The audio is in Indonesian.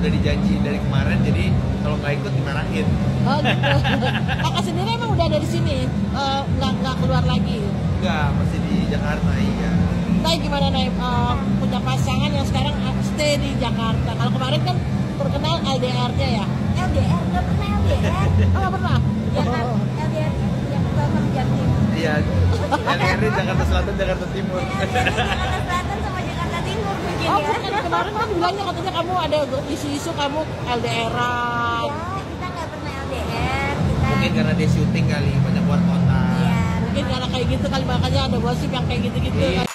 udah dijanji dari kemarin jadi kalau nggak ikut dimarahin Oh gitu. Kakak sendiri emang udah dari sini, Eh, nggak nggak keluar lagi. nggak masih di Jakarta iya Nah gimana nih eh, punya pasangan yang sekarang stay di Jakarta. Kalau kemarin kan terkenal LDR-nya ya. LDR nggak pernah LDR Oh nggak pernah. ya kan Oh. LDR yang sama Jatim iya LDR Jakarta Selatan Jakarta Timur Jakarta Selatan sama Jakarta Timur mungkin Oh ya bukan kemarin kan bilangnya katanya kamu ada isu-isu kamu LDR-an. ya kita nggak pernah LDR kita mungkin karena dia syuting kali banyak keluar kota Iya, Mungkin karena kayak gitu kali makanya ada gosip yang kayak gitu-gitu. Iya.